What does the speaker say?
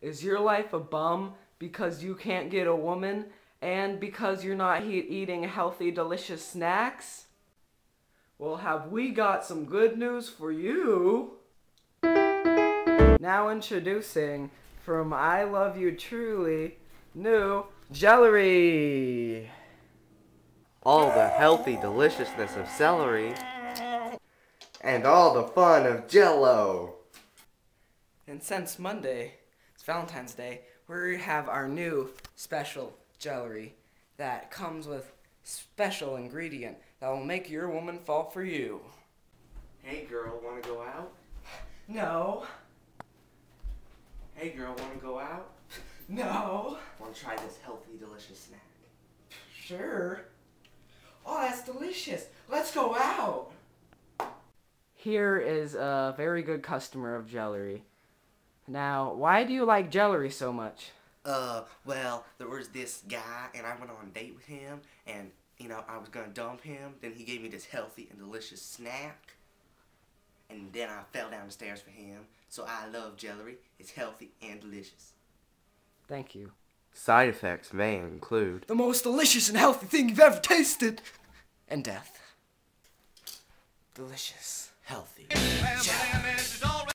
Is your life a bum because you can't get a woman and because you're not he- eating healthy, delicious snacks? Well, have we got some good news for you? Now introducing from I Love You Truly, new Jellery. all the healthy deliciousness of celery, and all the fun of jello. And since Monday, Valentine's Day, we have our new special jellery that comes with special ingredient that will make your woman fall for you. Hey girl, wanna go out? No, Hey girl, wanna go out? no, Wanna try this healthy, delicious snack? sure. Oh, that's delicious. Let's go out. Here is a very good customer of jellery. Now, why do you like jellery so much? Uh, well, there was this guy, and I went on a date with him, and, you know, I was gonna dump him. Then he gave me this healthy and delicious snack. And then I fell down the stairs for him. So I love jellery. It's healthy and delicious. Thank you. Side effects may include The most delicious and healthy thing you've ever tasted. And death. Delicious. healthy. Family, Mr. Dog.